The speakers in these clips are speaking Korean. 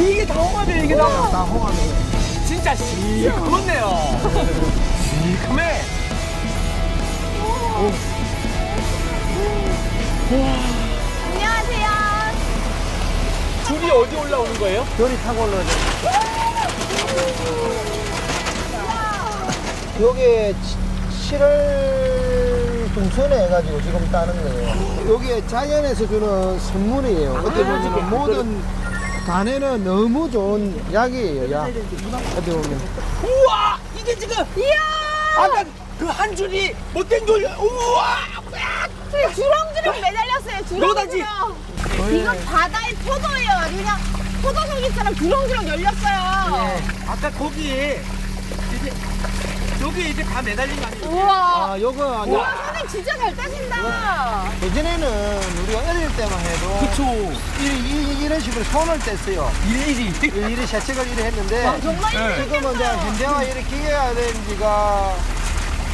이게 다 홍합이에요, 이게 다. 다 홍합이에요. 진짜 시커멓네요. 시커매. 안녕하세요. 줄이 어디 올라오는 거예요? 별이 타고 올라오죠. 여기에 7월 중순에 해가지고 지금 따는 거예요. 여기에 자연에서 주는 선물이에요. 어떻게 보면 모든 간에는 너무 좋은 약이에요, 약. 어떻게 보면. 우와! 이게 지금 이야! 아까 그 한 줄이 못된 줄 우와! 저기 주렁주렁 매달렸어요. 너다지? 주렁주렁. 이건 바다의 포도예요. 아주 그냥 포도송이처럼 주렁주렁 열렸어요. 아까 거기에 이제 여기 이제 다 매달린 거 아니에요? 우와. 아, 요거 아니야. 우와, 선생님 진짜 잘 따신다. 예전에는 우리가 어릴 때만 해도 그쵸. 이, 이, 이 런 식으로 손을 뗐어요. 일일이. 일일이 세척을 이래 했는데 와, 정말 네. 지금은 이제. 현대화 이렇게 기계가 된 지가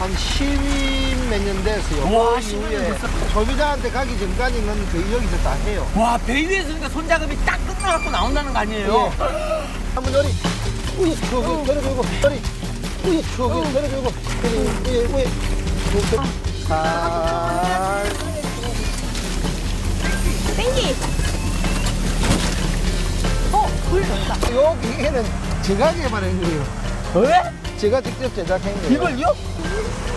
한 10몇 년 됐어요. 와, 그 10몇 년 이후에 됐어. 소비자한테 가기 전까지는 거의 여기서 다 해요. 와, 배 위에서 그러니까 손작업이 딱 끝나갖고 나온다는 거 아니에요? 한번 요리 우유 추억이 들어주고 요리 우유 추억이 들어주고 우유 우유 살 땡기. 어, 불 졌다. 요 기계는 제가 개발한 거예요. 왜? 제가 직접 제작한 거예요. 이걸요?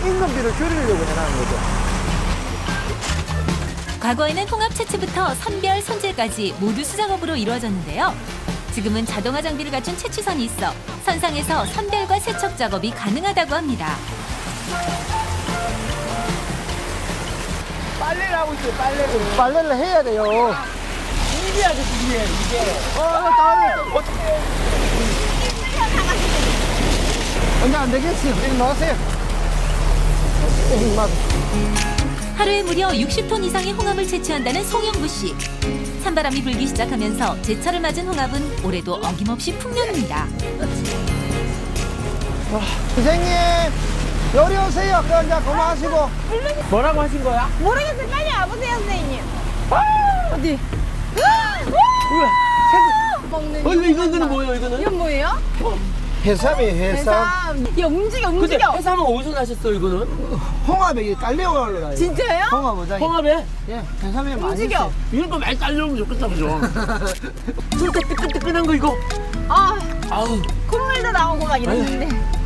인건비를 줄이려고 해놓은 거죠. 과거에는 홍합 채취부터 선별, 손질까지 모두 수작업으로 이루어졌는데요. 지금은 자동화 장비를 갖춘 채취선이 있어 선상에서 선별과 세척 작업이 가능하다고 합니다. 빨래를 하고 있어요, 빨래를. 빨래를 해야 돼요. 아주 중요해, 이게. 어, 다음에 어떻게. 언제 안 되겠어요. 여기 넣으세요. 막 하루에 무려 60톤 이상의 홍합을 채취한다는 송영구 씨. 찬바람이 불기 시작하면서 제철을 맞은 홍합은 올해도 어김없이 풍년입니다. 선생님 요리 오세요. 그 이제 그만하시고. 뭐라고 하신 거야? 모르겠어요. 빨리 와보세요, 선생님. 어디? 우와, 먹는 어, 이거, 이거는 뭐예요, 이거는? 이건 뭐예요? 해삼이에요, 해삼. 해삼. 야, 움직여, 근데 움직여. 해삼은 어디서 나셨어요, 이거는? 홍합에 딸려 올라요. 진짜요? 홍합 어장이. 홍합에? 예, 해삼에 많이 움직여. 있어요. 이런 거 많이 딸려오면 좋겠다, 그죠? 진짜 뜨끈뜨끈한 거, 이거. 아, 아우. 콧물도 나오고 막 이러는데.